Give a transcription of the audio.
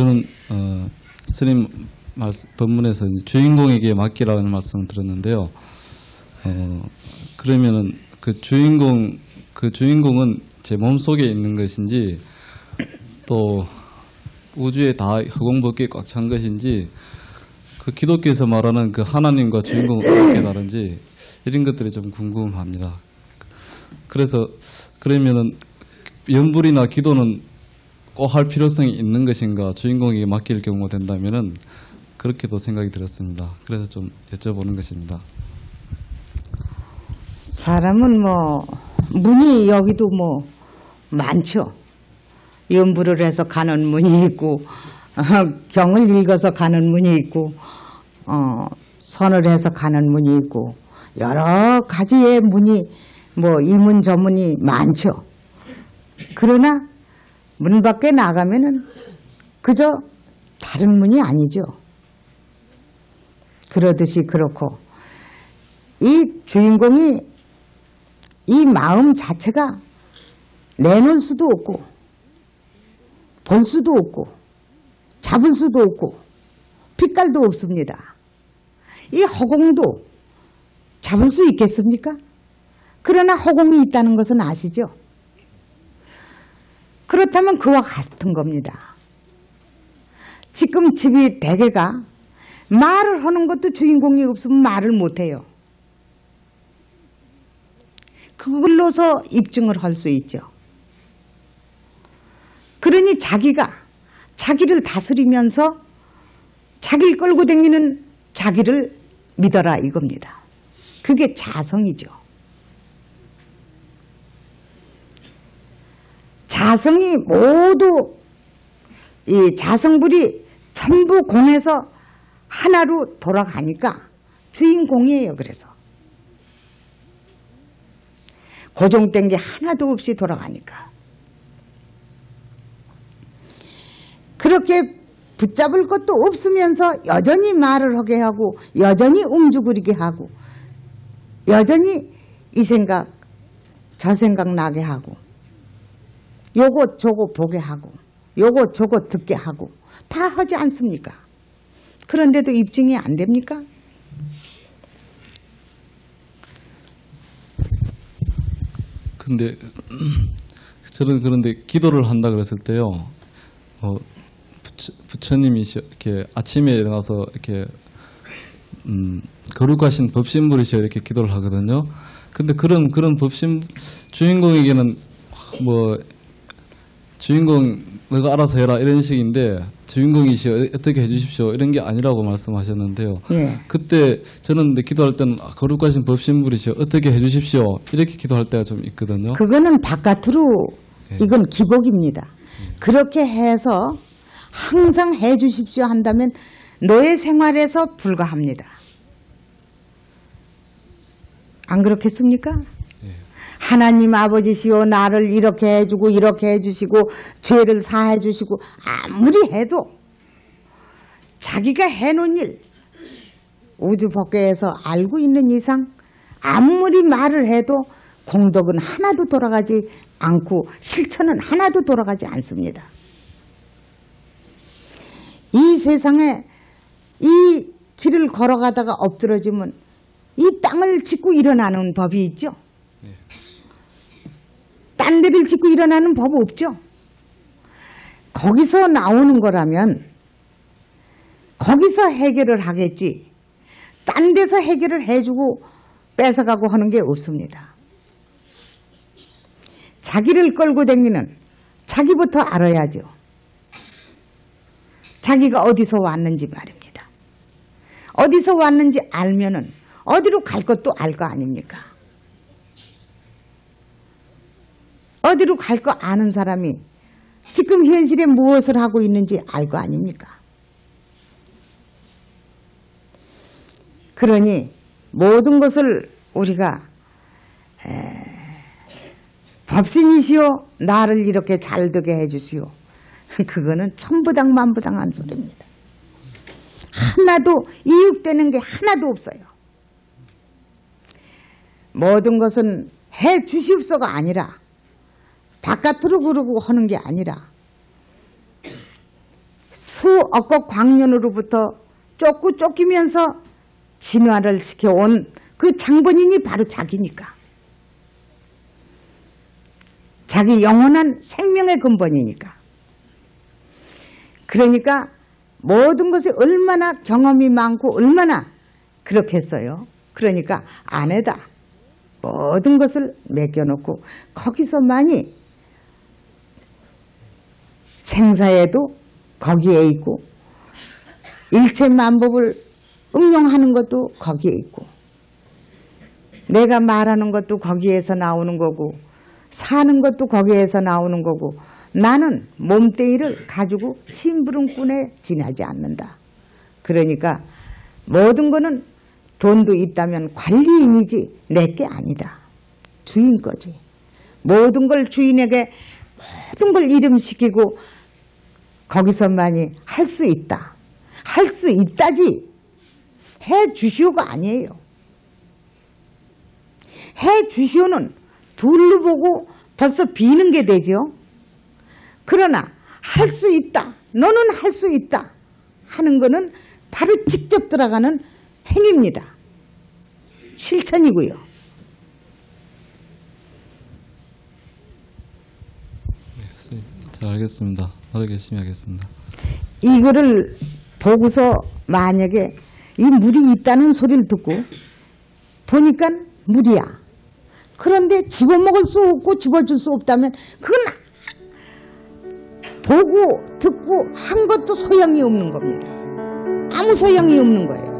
저는 어, 스님 말씀, 법문에서 이제 주인공에게 맡기라는 말씀을 들었는데요. 어, 그러면은 그 주인공 그 주인공은 제 몸속에 있는 것인지 또 우주에 다 허공벗게 꽉찬 것인지 그 기독교에서 말하는 그 하나님과 주인공은 어떻게 다른지 이런 것들이 좀 궁금합니다. 그래서 그러면은 연불이나 기도는 꼭 할 필요성이 있는 것인가 주인공에게 맡길 경우가 된다면은 그렇게도 생각이 들었습니다. 그래서 좀 여쭤보는 것입니다. 사람은 뭐 문이 여기도 뭐 많죠. 연부를 해서 가는 문이 있고 어, 경을 읽어서 가는 문이 있고 어, 선을 해서 가는 문이 있고 여러 가지의 문이 뭐 이문 저문이 많죠. 그러나 문 밖에 나가면은 그저 다른 문이 아니죠. 그러듯이 그렇고 이 주인공이 이 마음 자체가 내놓을 수도 없고 볼 수도 없고 잡을 수도 없고 빛깔도 없습니다. 이 허공도 잡을 수 있겠습니까? 그러나 허공이 있다는 것은 아시죠? 그렇다면 그와 같은 겁니다. 지금 집이 대개가 말을 하는 것도 주인공이 없으면 말을 못해요. 그걸로서 입증을 할 수 있죠. 그러니 자기가 자기를 다스리면서 자기를 끌고 다니는 자기를 믿어라 이겁니다. 그게 자성이죠. 자성이 모두 이 자성불이 전부 공해서 하나로 돌아가니까 주인공이에요. 그래서 고정된 게 하나도 없이 돌아가니까 그렇게 붙잡을 것도 없으면서 여전히 말을 하게 하고 여전히 움죽거리게 하고 여전히 이 생각 저 생각 나게 하고 요거 저거 보게 하고 요거 저거 듣게 하고 다 하지 않습니까? 그런데도 입증이 안 됩니까? 근데 저는 그런데 기도를 한다 그랬을 때요. 어, 부처, 시- 이렇게 아침에 일어나서 이렇게 음, 거룩하신 법신불이셔 이렇게 기도를 하거든요. 근데 그런 그런 법신 주인공에게는 뭐 주인공 너가 알아서 해라 이런 식인데 주인공이시여 어떻게 해주십시오 이런 게 아니라고 말씀하셨는데요. 예. 그때 저는 근데 기도할 때는 아, 거룩하신 법신불이시여 어떻게 해주십시오 이렇게 기도할 때가 좀 있거든요. 그거는 바깥으로 예. 이건 기복입니다. 그렇게 해서 항상 해 주십시오 한다면 노예 생활에서 불가합니다. 안 그렇겠습니까? 하나님 아버지시오 나를 이렇게 해주고 이렇게 해주시고 죄를 사해 주시고 아무리 해도 자기가 해놓은 일 우주 법계에서 알고 있는 이상 아무리 말을 해도 공덕은 하나도 돌아가지 않고 실천은 하나도 돌아가지 않습니다. 이 세상에 이 길을 걸어가다가 엎드러지면 이 땅을 짚고 일어나는 법이 있죠. 딴 데를 짚고 일어나는 법 없죠. 거기서 나오는 거라면 거기서 해결을 하겠지. 딴 데서 해결을 해주고 뺏어가고 하는 게 없습니다. 자기를 끌고 다니는 자기부터 알아야죠. 자기가 어디서 왔는지 말입니다. 어디서 왔는지 알면은 어디로 갈 것도 알 거 아닙니까? 어디로 갈 거 아는 사람이 지금 현실에 무엇을 하고 있는지 알 거 아닙니까? 그러니 모든 것을 우리가 에, 법신이시오 나를 이렇게 잘 되게 해주시오. 그거는 천부당만부당한 소리입니다. 하나도 이육되는 게 하나도 없어요. 모든 것은 해 주십소가 아니라 바깥으로 그러고 하는 게 아니라 수억억 광년으로부터 쫓고 쫓기면서 진화를 시켜온 그 장본인이 바로 자기니까. 자기 영원한 생명의 근본이니까. 그러니까 모든 것이 얼마나 경험이 많고 얼마나 그렇게 했어요. 그러니까 안에다 모든 것을 맡겨놓고 거기서만이 생사에도 거기에 있고 일체 만법을 응용하는 것도 거기에 있고 내가 말하는 것도 거기에서 나오는 거고 사는 것도 거기에서 나오는 거고 나는 몸뚱이를 가지고 심부름꾼에 지나지 않는다. 그러니까 모든 거는 돈도 있다면 관리인이지 내게 아니다. 주인 거지. 모든 걸 주인에게 모든 걸 이름시키고 거기서만이 할 수 있다. 할 수 있다지. 해 주시오가 아니에요. 해 주시오는 둘로 보고 벌써 비는 게 되죠. 그러나 할 수 있다. 너는 할 수 있다. 하는 거는 바로 직접 들어가는 행위입니다. 실천이고요. 스님, 잘 알겠습니다. 나도 열심히 하겠습니다. 이거를 보고서 만약에 이 물이 있다는 소리를 듣고 보니까 물이야. 그런데 집어먹을 수 없고 집어줄 수 없다면 그건 보고 듣고 한 것도 소용이 없는 겁니다. 아무 소용이 없는 거예요.